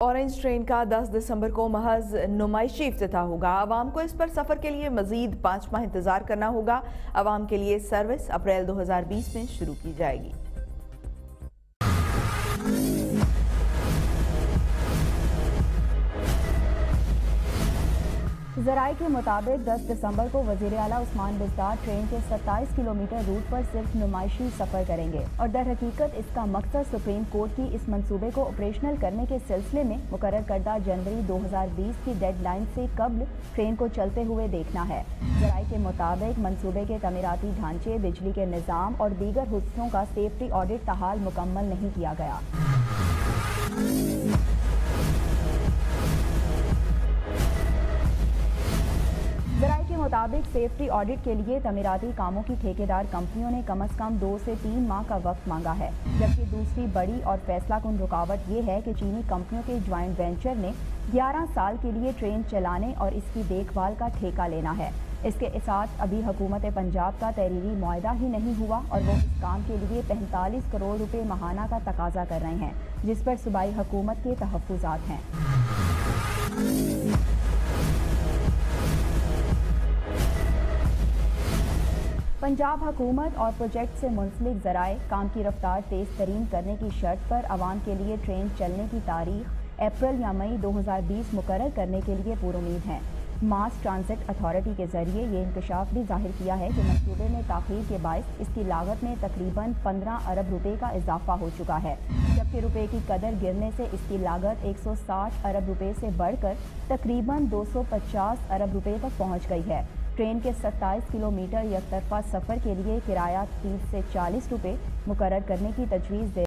Orange train کا دس دسمبر کو محض نمائشی افتتاح ہوگا۔ عوام کو اس پر سفر کے لیے مزید پانچ ماہ انتظار کرنا ہوگا۔ عوام کے لیے سروس اپریل دو ہزار بیس میں شروع کی جائے گی۔ ذرائع کے مطابق دس دسمبر کو وزیر اعلیٰ عثمان بزدار ٹرین کے ستائیس کلومیٹر روٹ پر صرف نمائشی سفر کریں گے اور در حقیقت اس کا مقصد سپریم کورٹ کی اس منصوبے کو آپریشنل کرنے کے سلسلے میں مقرر کردہ جنوری دو ہزار بیس کی ڈیڈ لائن سے قبل ٹرین کو چلتے ہوئے دیکھنا ہے۔ ذرائع کے مطابق منصوبے کے تعمیراتی ڈھانچے، بجلی کے نظام اور دیگر حصوں کا سیفٹی آڈٹ تحال مکمل نہیں کیا گیا۔ مطابق سیفٹی آڈٹ کے لیے تعمیراتی کاموں کی ٹھیکیدار کمپنیوں نے کم از کم دو سے تین ماہ کا وقت مانگا ہے۔ جبکہ دوسری بڑی اور فیصلہ کن رکاوٹ یہ ہے کہ چینی کمپنیوں کے جوائنٹ وینچر نے گیارہ سال کے لیے ٹرین چلانے اور اس کی دیکھ بھال کا ٹھیکہ لینا ہے۔ اس کے ساتھ ابھی حکومت پنجاب کا تحریری معاہدہ ہی نہیں ہوا اور وہ اس کام کے لیے پینتالیس کروڑ روپے ماہانہ کا تقاضا کر رہے ہیں، جس پر صوبائی حکومت کے تحفظات ہیں۔ پنجاب حکومت اور پروجیکٹ سے منسلک ذرائع کام کی رفتار تیز ترین کرنے کی شرط پر عوام کے لیے ٹرین چلنے کی تاریخ اپریل یا مئی دو ہزار بیس مقرر کرنے کے لیے پر امید ہیں ماس ٹرانزٹ اتھارٹی کے ذریعے یہ انکشاف بھی ظاہر کیا ہے کہ منصوبے میں تاخیر کے باعث اس کی لاگت میں تقریباً پندرہ ارب روپے کا اضافہ ہو چکا ہے، جبکہ روپے کی قدر گرنے سے اس کی لاگت ایک سو ساٹھ ارب روپے سے بڑھ کر تقریباً دو سو پچاس ارب روپے تک پہنچ گئی ہے۔ ٹرین کے ستائیس کلومیٹر یک طرفہ سفر کے لیے کرایہ تیس سے چالیس روپے مقرر کرنے کی تجویز دے